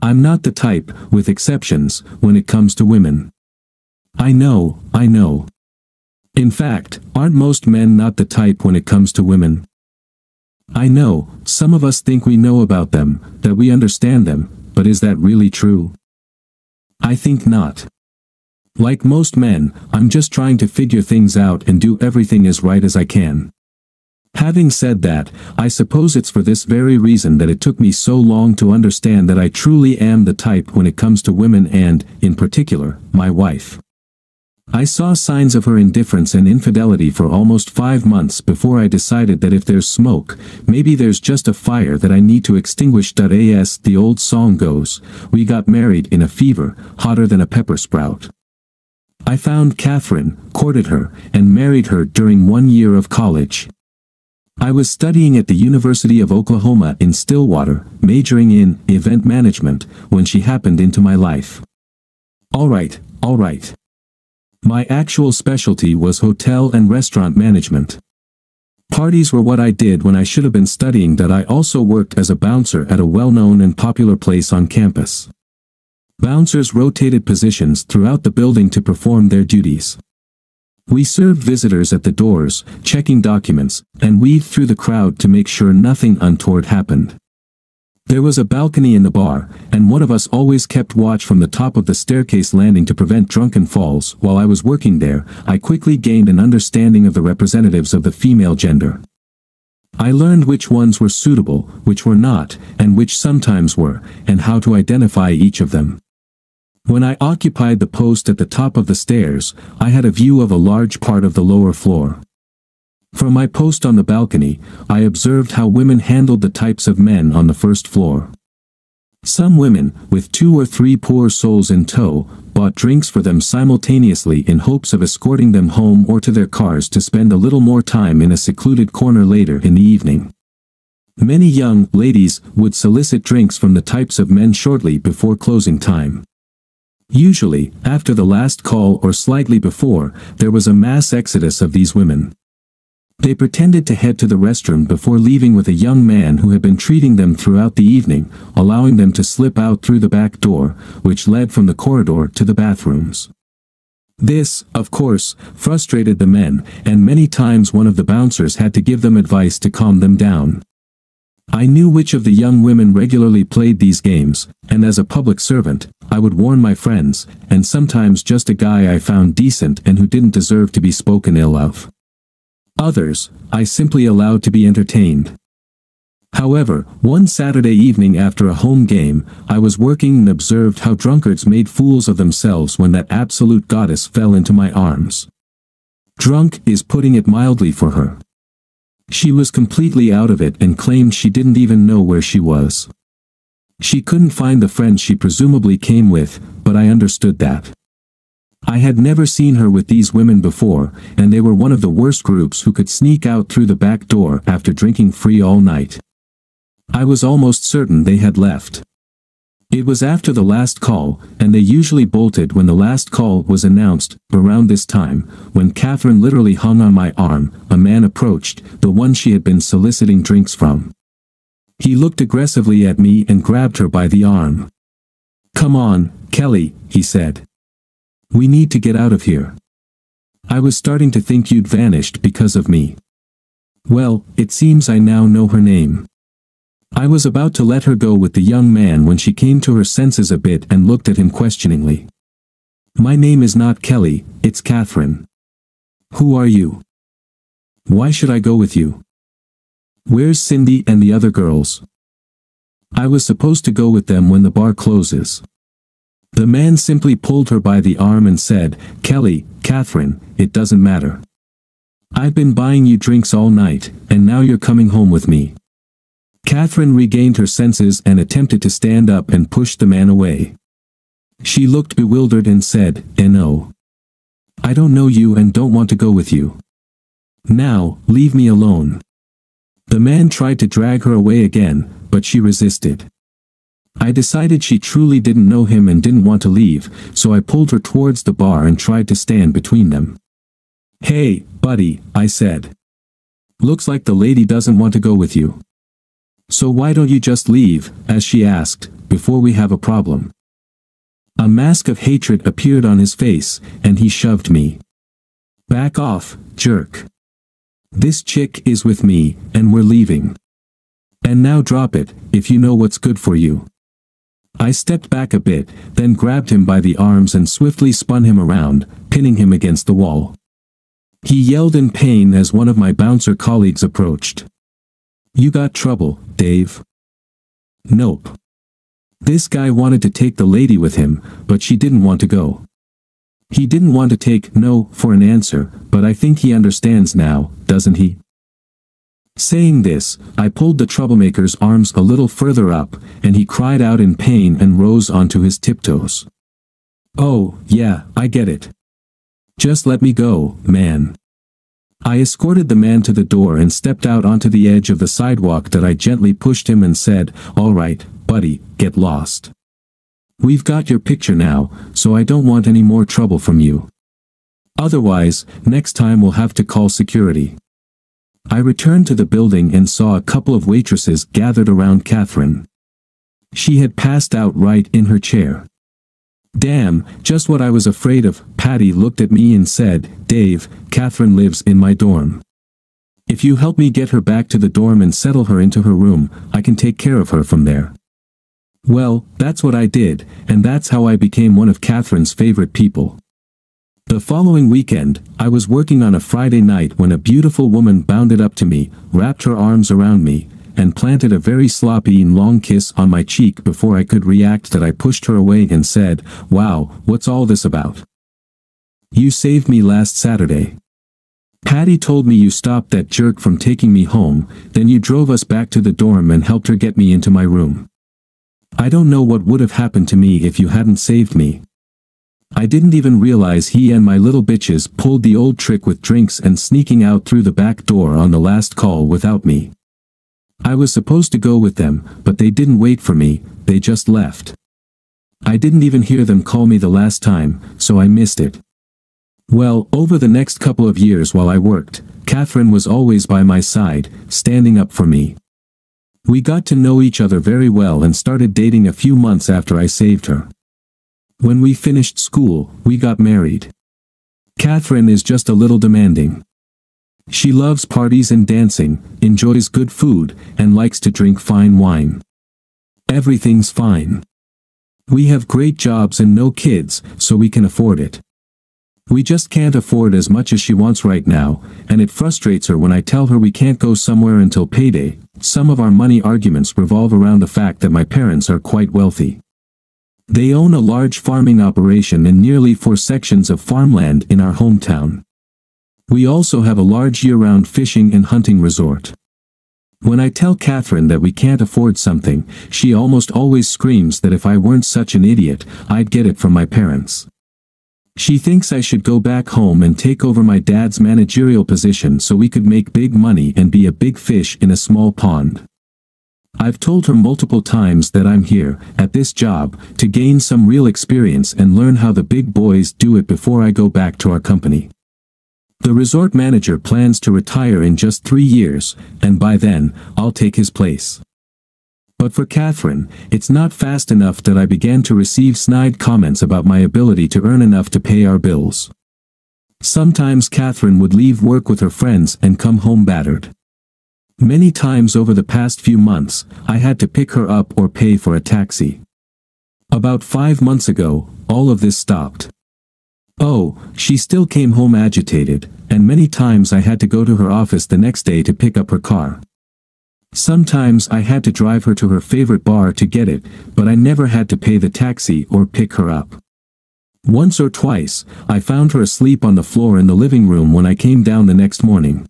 I'm not the type, with exceptions, when it comes to women. I know, I know. In fact, aren't most men not the type when it comes to women? I know, some of us think we know about them, that we understand them, but is that really true? I think not. Like most men, I'm just trying to figure things out and do everything as right as I can. Having said that, I suppose it's for this very reason that it took me so long to understand that I truly am the type when it comes to women and, in particular, my wife. I saw signs of her indifference and infidelity for almost five months before I decided that if there's smoke, maybe there's just a fire that I need to extinguish. As the old song goes, we got married in a fever, hotter than a pepper sprout. I found Catherine, courted her, and married her during one year of college. I was studying at the University of Oklahoma in Stillwater, majoring in event management, when she happened into my life. Alright, alright. My actual specialty was hotel and restaurant management. Parties were what I did when I should have been studying that I also worked as a bouncer at a well-known and popular place on campus. Bouncers rotated positions throughout the building to perform their duties. We served visitors at the doors, checking documents, and weaved through the crowd to make sure nothing untoward happened. There was a balcony in the bar, and one of us always kept watch from the top of the staircase landing to prevent drunken falls. While I was working there, I quickly gained an understanding of the representatives of the female gender. I learned which ones were suitable, which were not, and which sometimes were, and how to identify each of them. When I occupied the post at the top of the stairs, I had a view of a large part of the lower floor. From my post on the balcony, I observed how women handled the types of men on the first floor. Some women, with two or three poor souls in tow, bought drinks for them simultaneously in hopes of escorting them home or to their cars to spend a little more time in a secluded corner later in the evening. Many young ladies would solicit drinks from the types of men shortly before closing time. Usually, after the last call or slightly before, there was a mass exodus of these women. They pretended to head to the restroom before leaving with a young man who had been treating them throughout the evening, allowing them to slip out through the back door, which led from the corridor to the bathrooms. This, of course, frustrated the men, and many times one of the bouncers had to give them advice to calm them down. I knew which of the young women regularly played these games, and as a public servant, I would warn my friends, and sometimes just a guy I found decent and who didn't deserve to be spoken ill of. Others, I simply allowed to be entertained. However, one Saturday evening after a home game, I was working and observed how drunkards made fools of themselves when that absolute goddess fell into my arms. Drunk is putting it mildly for her. She was completely out of it and claimed she didn't even know where she was. She couldn't find the friend she presumably came with, but I understood that. I had never seen her with these women before, and they were one of the worst groups who could sneak out through the back door after drinking free all night. I was almost certain they had left. It was after the last call, and they usually bolted when the last call was announced, around this time, when Catherine literally hung on my arm, a man approached, the one she had been soliciting drinks from. He looked aggressively at me and grabbed her by the arm. Come on, Kelly, he said. We need to get out of here. I was starting to think you'd vanished because of me. Well, it seems I now know her name. I was about to let her go with the young man when she came to her senses a bit and looked at him questioningly. My name is not Kelly, it's Catherine. Who are you? Why should I go with you? Where's Cindy and the other girls? I was supposed to go with them when the bar closes. The man simply pulled her by the arm and said, Kelly, Catherine, it doesn't matter. I've been buying you drinks all night, and now you're coming home with me. Catherine regained her senses and attempted to stand up and push the man away. She looked bewildered and said, eh, no. I don't know you and don't want to go with you. Now, leave me alone. The man tried to drag her away again, but she resisted. I decided she truly didn't know him and didn't want to leave, so I pulled her towards the bar and tried to stand between them. Hey, buddy, I said. Looks like the lady doesn't want to go with you. So why don't you just leave, as she asked, before we have a problem? A mask of hatred appeared on his face, and he shoved me. Back off, jerk. This chick is with me, and we're leaving. And now drop it, if you know what's good for you. I stepped back a bit, then grabbed him by the arms and swiftly spun him around, pinning him against the wall. He yelled in pain as one of my bouncer colleagues approached. You got trouble, Dave. Nope. This guy wanted to take the lady with him, but she didn't want to go. He didn't want to take no for an answer, but I think he understands now, doesn't he? Saying this, I pulled the troublemaker's arms a little further up, and he cried out in pain and rose onto his tiptoes. Oh, yeah, I get it. Just let me go, man. I escorted the man to the door and stepped out onto the edge of the sidewalk that I gently pushed him and said, all right, buddy, get lost. We've got your picture now, so I don't want any more trouble from you. Otherwise, next time we'll have to call security. I returned to the building and saw a couple of waitresses gathered around Catherine. She had passed out right in her chair. Damn, just what I was afraid of, Patty looked at me and said, Dave, Catherine lives in my dorm. If you help me get her back to the dorm and settle her into her room, I can take care of her from there. Well, that's what I did, and that's how I became one of Catherine's favorite people. The following weekend, I was working on a Friday night when a beautiful woman bounded up to me, wrapped her arms around me, and planted a very sloppy and long kiss on my cheek before I could react that I pushed her away and said, wow, what's all this about? You saved me last Saturday. Patty told me you stopped that jerk from taking me home, then you drove us back to the dorm and helped her get me into my room. I don't know what would have happened to me if you hadn't saved me. I didn't even realize he and my little bitches pulled the old trick with drinks and sneaking out through the back door on the last call without me. I was supposed to go with them, but they didn't wait for me, they just left. I didn't even hear them call me the last time, so I missed it. Well, over the next couple of years while I worked, Catherine was always by my side, standing up for me. We got to know each other very well and started dating a few months after I saved her. When we finished school, we got married. Catherine is just a little demanding. She loves parties and dancing, enjoys good food, and likes to drink fine wine. Everything's fine. We have great jobs and no kids, so we can afford it. We just can't afford as much as she wants right now, and it frustrates her when I tell her we can't go somewhere until payday. Some of our money arguments revolve around the fact that my parents are quite wealthy. They own a large farming operation and nearly four sections of farmland in our hometown. We also have a large year-round fishing and hunting resort. When I tell Catherine that we can't afford something, she almost always screams that if I weren't such an idiot, I'd get it from my parents. She thinks I should go back home and take over my dad's managerial position so we could make big money and be a big fish in a small pond. I've told her multiple times that I'm here, at this job, to gain some real experience and learn how the big boys do it before I go back to our company. The resort manager plans to retire in just three years, and by then, I'll take his place. But for Catherine, it's not fast enough that I began to receive snide comments about my ability to earn enough to pay our bills. Sometimes Catherine would leave work with her friends and come home battered. Many times over the past few months, I had to pick her up or pay for a taxi. About five months ago, all of this stopped. Oh, she still came home agitated, and many times I had to go to her office the next day to pick up her car. Sometimes I had to drive her to her favorite bar to get it, but I never had to pay the taxi or pick her up. Once or twice, I found her asleep on the floor in the living room when I came down the next morning.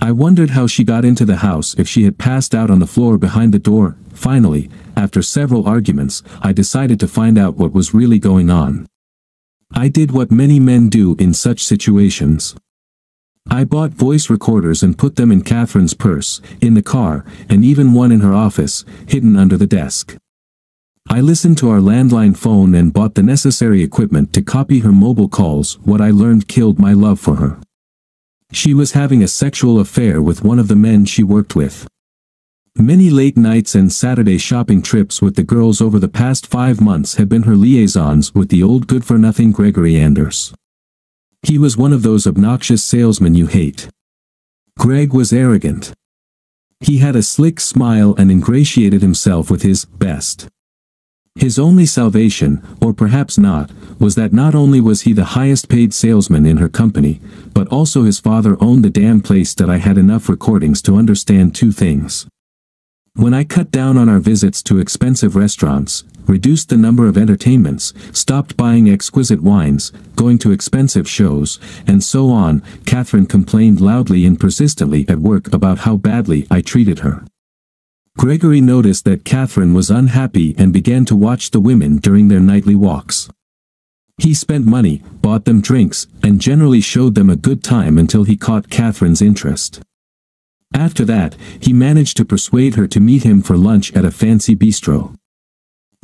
I wondered how she got into the house if she had passed out on the floor behind the door. Finally, after several arguments, I decided to find out what was really going on. I did what many men do in such situations. I bought voice recorders and put them in Catherine's purse, in the car, and even one in her office, hidden under the desk. I listened to our landline phone and bought the necessary equipment to copy her mobile calls, what I learned killed my love for her. She was having a sexual affair with one of the men she worked with. Many late nights and Saturday shopping trips with the girls over the past five months have been her liaisons with the old good-for-nothing Gregory Anders. He was one of those obnoxious salesmen you hate. Greg was arrogant. He had a slick smile and ingratiated himself with his best. His only salvation, or perhaps not, was that not only was he the highest paid salesman in her company, but also his father owned the damn place that I had enough recordings to understand two things. When I cut down on our visits to expensive restaurants, reduced the number of entertainments, stopped buying exquisite wines, going to expensive shows, and so on, Catherine complained loudly and persistently at work about how badly I treated her. Gregory noticed that Catherine was unhappy and began to watch the women during their nightly walks. He spent money, bought them drinks, and generally showed them a good time until he caught Catherine's interest. After that, he managed to persuade her to meet him for lunch at a fancy bistro.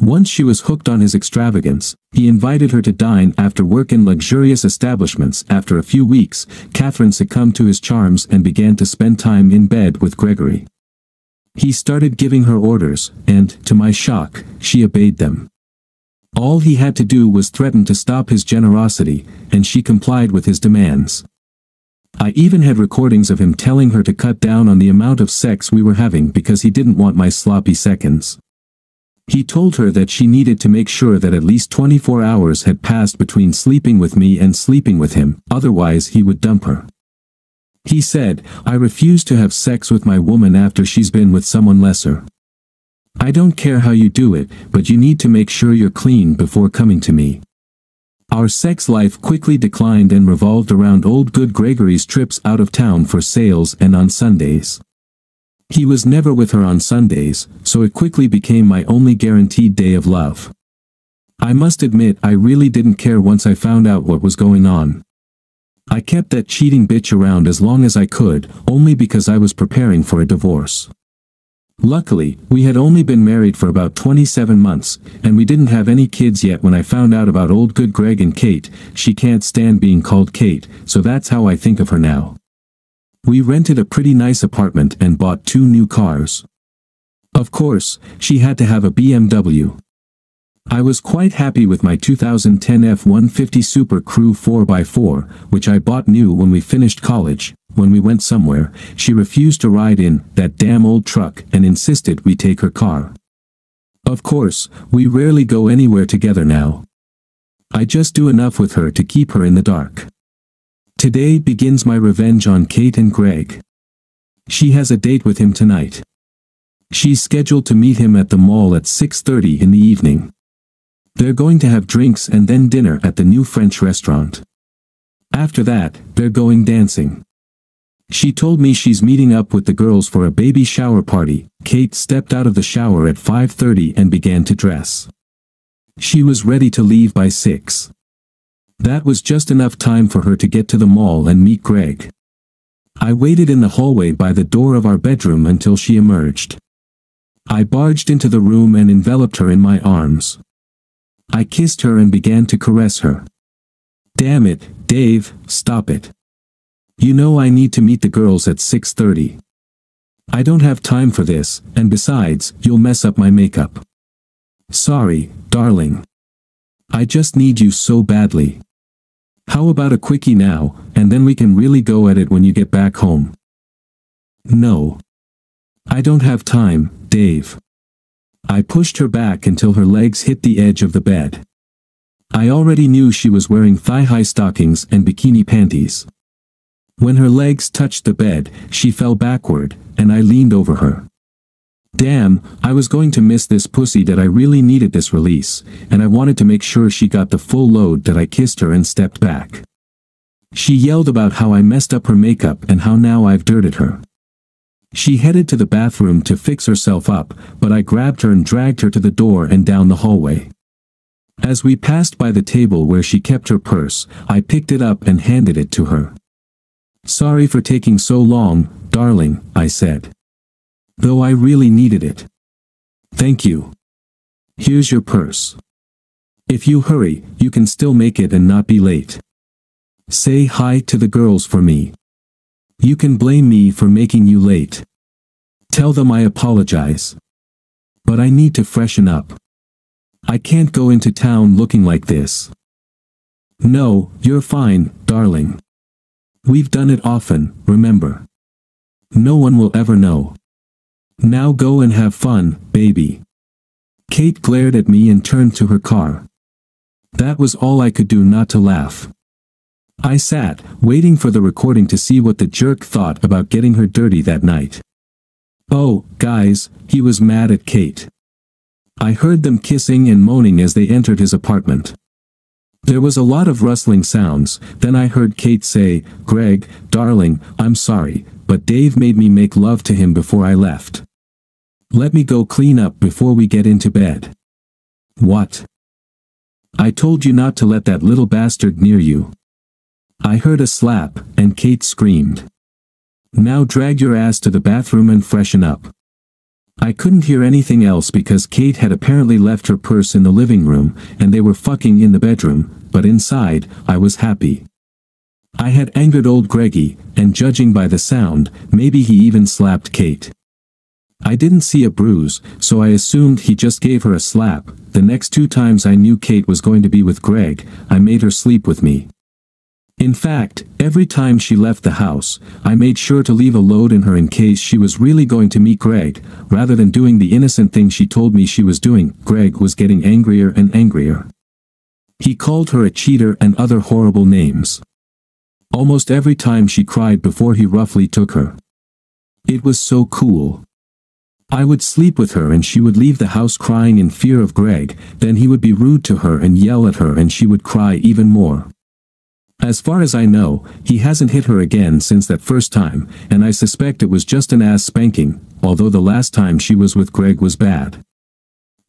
Once she was hooked on his extravagance, he invited her to dine after work in luxurious establishments. After a few weeks, Catherine succumbed to his charms and began to spend time in bed with Gregory. He started giving her orders, and, to my shock, she obeyed them. All he had to do was threaten to stop his generosity, and she complied with his demands. I even had recordings of him telling her to cut down on the amount of sex we were having because he didn't want my sloppy seconds. He told her that she needed to make sure that at least 24 hours had passed between sleeping with me and sleeping with him, otherwise he would dump her. He said, I refuse to have sex with my woman after she's been with someone lesser. I don't care how you do it, but you need to make sure you're clean before coming to me. Our sex life quickly declined and revolved around old good Gregory's trips out of town for sales and on Sundays. He was never with her on Sundays, so it quickly became my only guaranteed day of love. I must admit I really didn't care once I found out what was going on. I kept that cheating bitch around as long as I could, only because I was preparing for a divorce. Luckily, we had only been married for about 27 months, and we didn't have any kids yet when I found out about old good Greg and Kate, she can't stand being called Kate, so that's how I think of her now. We rented a pretty nice apartment and bought two new cars. Of course, she had to have a BMW. I was quite happy with my 2010 F-150 Super Crew 4x4, which I bought new when we finished college, when we went somewhere, she refused to ride in that damn old truck and insisted we take her car. Of course, we rarely go anywhere together now. I just do enough with her to keep her in the dark. Today begins my revenge on Kate and Greg. She has a date with him tonight. She's scheduled to meet him at the mall at 6.30 in the evening. They're going to have drinks and then dinner at the new French restaurant. After that, they're going dancing. She told me she's meeting up with the girls for a baby shower party. Kate stepped out of the shower at 5.30 and began to dress. She was ready to leave by 6. That was just enough time for her to get to the mall and meet Greg. I waited in the hallway by the door of our bedroom until she emerged. I barged into the room and enveloped her in my arms. I kissed her and began to caress her. Damn it, Dave, stop it. You know I need to meet the girls at 6.30. I don't have time for this, and besides, you'll mess up my makeup. Sorry, darling. I just need you so badly. How about a quickie now, and then we can really go at it when you get back home? No. I don't have time, Dave. I pushed her back until her legs hit the edge of the bed. I already knew she was wearing thigh-high stockings and bikini panties. When her legs touched the bed, she fell backward, and I leaned over her. Damn, I was going to miss this pussy that I really needed this release, and I wanted to make sure she got the full load that I kissed her and stepped back. She yelled about how I messed up her makeup and how now I've dirted her. She headed to the bathroom to fix herself up, but I grabbed her and dragged her to the door and down the hallway. As we passed by the table where she kept her purse, I picked it up and handed it to her. Sorry for taking so long, darling, I said. Though I really needed it. Thank you. Here's your purse. If you hurry, you can still make it and not be late. Say hi to the girls for me. You can blame me for making you late. Tell them I apologize. But I need to freshen up. I can't go into town looking like this. No, you're fine, darling. We've done it often, remember. No one will ever know. Now go and have fun, baby. Kate glared at me and turned to her car. That was all I could do not to laugh. I sat, waiting for the recording to see what the jerk thought about getting her dirty that night. Oh, guys, he was mad at Kate. I heard them kissing and moaning as they entered his apartment. There was a lot of rustling sounds, then I heard Kate say, Greg, darling, I'm sorry, but Dave made me make love to him before I left. Let me go clean up before we get into bed. What? I told you not to let that little bastard near you. I heard a slap, and Kate screamed. Now drag your ass to the bathroom and freshen up. I couldn't hear anything else because Kate had apparently left her purse in the living room, and they were fucking in the bedroom, but inside, I was happy. I had angered old Greggy, and judging by the sound, maybe he even slapped Kate. I didn't see a bruise, so I assumed he just gave her a slap. The next two times I knew Kate was going to be with Greg, I made her sleep with me. In fact, every time she left the house, I made sure to leave a load in her in case she was really going to meet Greg, rather than doing the innocent thing she told me she was doing. Greg was getting angrier and angrier. He called her a cheater and other horrible names. Almost every time she cried before he roughly took her. It was so cool. I would sleep with her and she would leave the house crying in fear of Greg, then he would be rude to her and yell at her and she would cry even more. As far as I know, he hasn't hit her again since that first time, and I suspect it was just an ass spanking, although the last time she was with Greg was bad.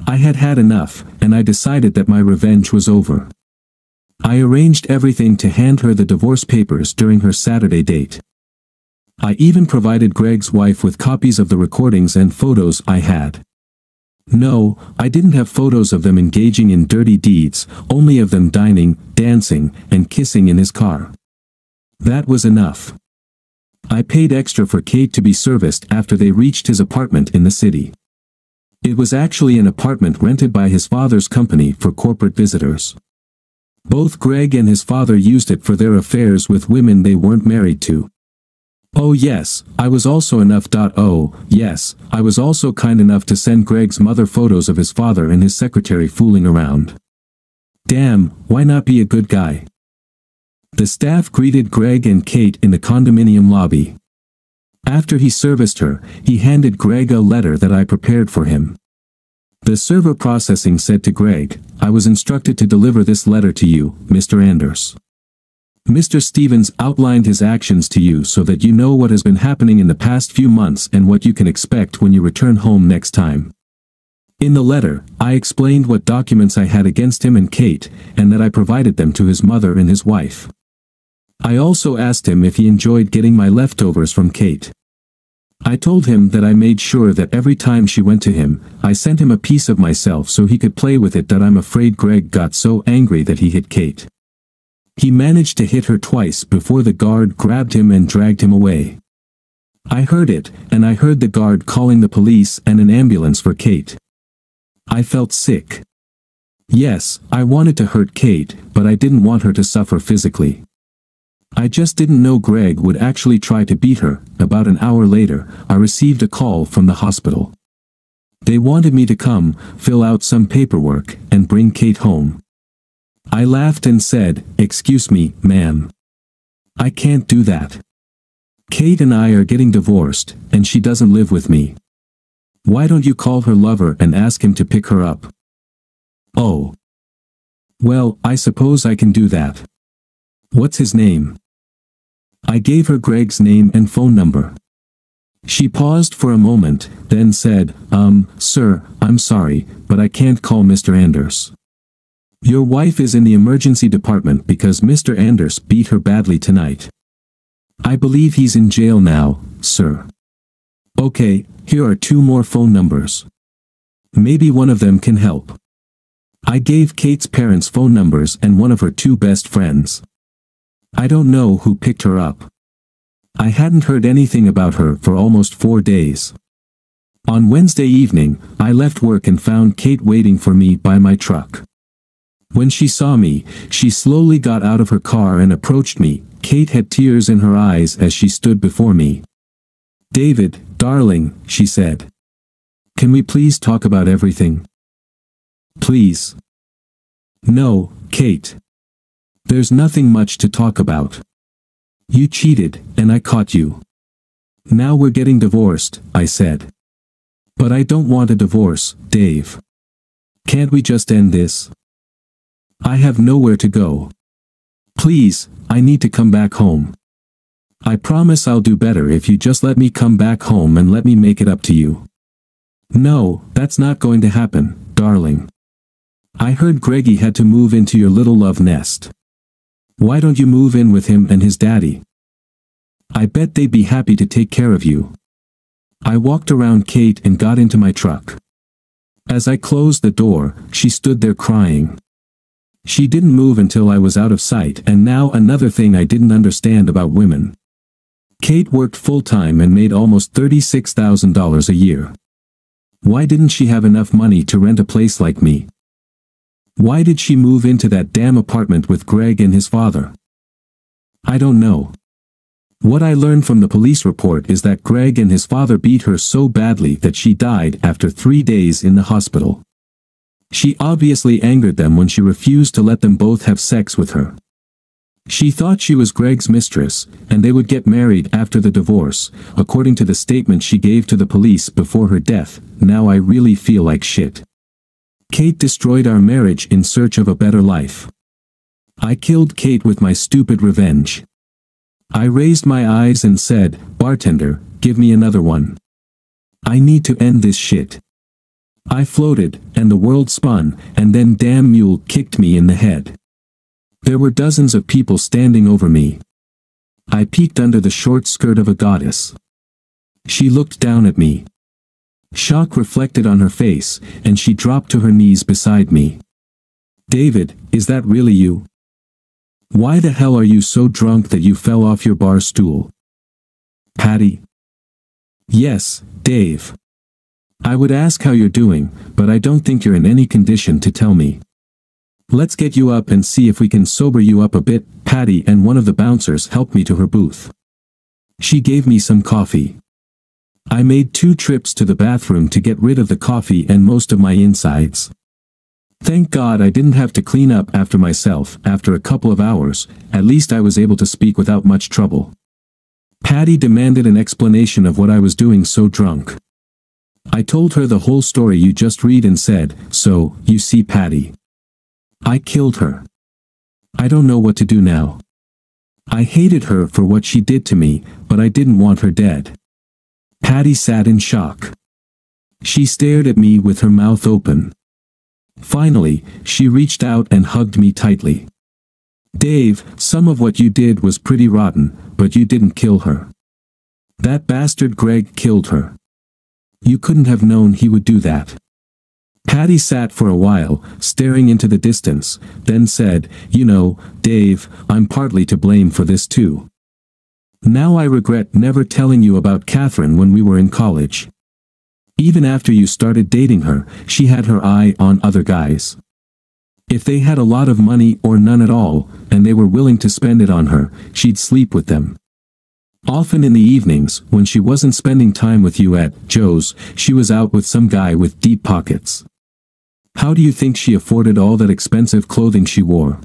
I had had enough, and I decided that my revenge was over. I arranged everything to hand her the divorce papers during her Saturday date. I even provided Greg's wife with copies of the recordings and photos I had. No, I didn't have photos of them engaging in dirty deeds, only of them dining, dancing, and kissing in his car. That was enough. I paid extra for Kate to be serviced after they reached his apartment in the city. It was actually an apartment rented by his father's company for corporate visitors. Both Greg and his father used it for their affairs with women they weren't married to. Oh yes, I was also enough. Oh, yes, I was also kind enough to send Greg's mother photos of his father and his secretary fooling around. Damn, why not be a good guy? The staff greeted Greg and Kate in the condominium lobby. After he serviced her, he handed Greg a letter that I prepared for him. The server processing said to Greg, I was instructed to deliver this letter to you, Mr. Anders. Mr. Stevens outlined his actions to you so that you know what has been happening in the past few months and what you can expect when you return home next time. In the letter, I explained what documents I had against him and Kate, and that I provided them to his mother and his wife. I also asked him if he enjoyed getting my leftovers from Kate. I told him that I made sure that every time she went to him, I sent him a piece of myself so he could play with it that I'm afraid Greg got so angry that he hit Kate. He managed to hit her twice before the guard grabbed him and dragged him away. I heard it, and I heard the guard calling the police and an ambulance for Kate. I felt sick. Yes, I wanted to hurt Kate, but I didn't want her to suffer physically. I just didn't know Greg would actually try to beat her. About an hour later, I received a call from the hospital. They wanted me to come, fill out some paperwork, and bring Kate home. I laughed and said, excuse me, ma'am. I can't do that. Kate and I are getting divorced, and she doesn't live with me. Why don't you call her lover and ask him to pick her up? Oh. Well, I suppose I can do that. What's his name? I gave her Greg's name and phone number. She paused for a moment, then said, um, sir, I'm sorry, but I can't call Mr. Anders. Your wife is in the emergency department because Mr. Anders beat her badly tonight. I believe he's in jail now, sir. Okay, here are two more phone numbers. Maybe one of them can help. I gave Kate's parents phone numbers and one of her two best friends. I don't know who picked her up. I hadn't heard anything about her for almost four days. On Wednesday evening, I left work and found Kate waiting for me by my truck. When she saw me, she slowly got out of her car and approached me. Kate had tears in her eyes as she stood before me. David, darling, she said. Can we please talk about everything? Please. No, Kate. There's nothing much to talk about. You cheated, and I caught you. Now we're getting divorced, I said. But I don't want a divorce, Dave. Can't we just end this? I have nowhere to go. Please, I need to come back home. I promise I'll do better if you just let me come back home and let me make it up to you. No, that's not going to happen, darling. I heard Greggy had to move into your little love nest. Why don't you move in with him and his daddy? I bet they'd be happy to take care of you. I walked around Kate and got into my truck. As I closed the door, she stood there crying. She didn't move until I was out of sight and now another thing I didn't understand about women. Kate worked full-time and made almost $36,000 a year. Why didn't she have enough money to rent a place like me? Why did she move into that damn apartment with Greg and his father? I don't know. What I learned from the police report is that Greg and his father beat her so badly that she died after three days in the hospital. She obviously angered them when she refused to let them both have sex with her. She thought she was Greg's mistress, and they would get married after the divorce, according to the statement she gave to the police before her death, now I really feel like shit. Kate destroyed our marriage in search of a better life. I killed Kate with my stupid revenge. I raised my eyes and said, bartender, give me another one. I need to end this shit. I floated, and the world spun, and then damn mule kicked me in the head. There were dozens of people standing over me. I peeked under the short skirt of a goddess. She looked down at me. Shock reflected on her face, and she dropped to her knees beside me. David, is that really you? Why the hell are you so drunk that you fell off your bar stool? Patty? Yes, Dave. I would ask how you're doing, but I don't think you're in any condition to tell me. Let's get you up and see if we can sober you up a bit, Patty and one of the bouncers helped me to her booth. She gave me some coffee. I made two trips to the bathroom to get rid of the coffee and most of my insides. Thank God I didn't have to clean up after myself after a couple of hours, at least I was able to speak without much trouble. Patty demanded an explanation of what I was doing so drunk. I told her the whole story you just read and said, so, you see Patty. I killed her. I don't know what to do now. I hated her for what she did to me, but I didn't want her dead. Patty sat in shock. She stared at me with her mouth open. Finally, she reached out and hugged me tightly. Dave, some of what you did was pretty rotten, but you didn't kill her. That bastard Greg killed her. You couldn't have known he would do that. Patty sat for a while, staring into the distance, then said, You know, Dave, I'm partly to blame for this too. Now I regret never telling you about Catherine when we were in college. Even after you started dating her, she had her eye on other guys. If they had a lot of money or none at all, and they were willing to spend it on her, she'd sleep with them. Often in the evenings, when she wasn't spending time with you at Joe's, she was out with some guy with deep pockets. How do you think she afforded all that expensive clothing she wore?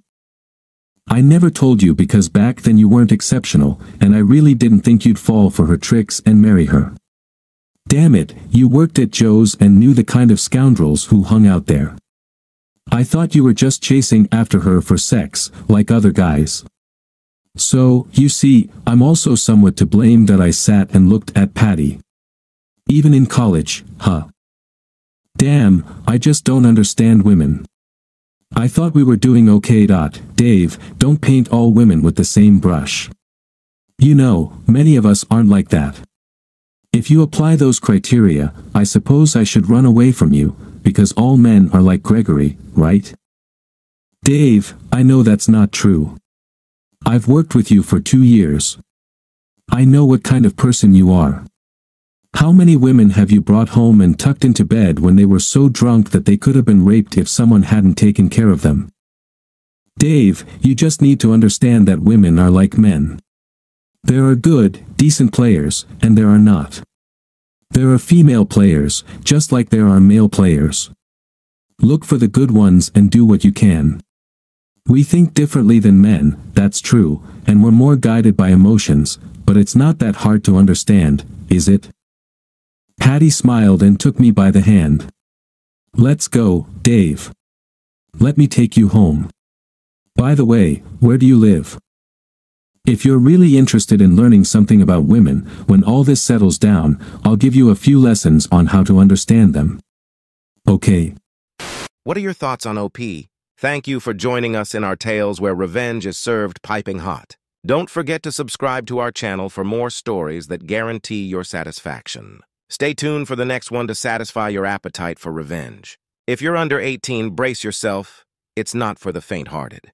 I never told you because back then you weren't exceptional, and I really didn't think you'd fall for her tricks and marry her. Damn it, you worked at Joe's and knew the kind of scoundrels who hung out there. I thought you were just chasing after her for sex, like other guys. So, you see, I'm also somewhat to blame that I sat and looked at Patty. Even in college, huh? Damn, I just don't understand women. I thought we were doing okay. Dot. Dave, don't paint all women with the same brush. You know, many of us aren't like that. If you apply those criteria, I suppose I should run away from you, because all men are like Gregory, right? Dave, I know that's not true. I've worked with you for two years. I know what kind of person you are. How many women have you brought home and tucked into bed when they were so drunk that they could have been raped if someone hadn't taken care of them? Dave, you just need to understand that women are like men. There are good, decent players, and there are not. There are female players, just like there are male players. Look for the good ones and do what you can. We think differently than men, that's true, and we're more guided by emotions, but it's not that hard to understand, is it? Patty smiled and took me by the hand. Let's go, Dave. Let me take you home. By the way, where do you live? If you're really interested in learning something about women, when all this settles down, I'll give you a few lessons on how to understand them. Okay. What are your thoughts on OP? Thank you for joining us in our tales where revenge is served piping hot. Don't forget to subscribe to our channel for more stories that guarantee your satisfaction. Stay tuned for the next one to satisfy your appetite for revenge. If you're under 18, brace yourself. It's not for the faint-hearted.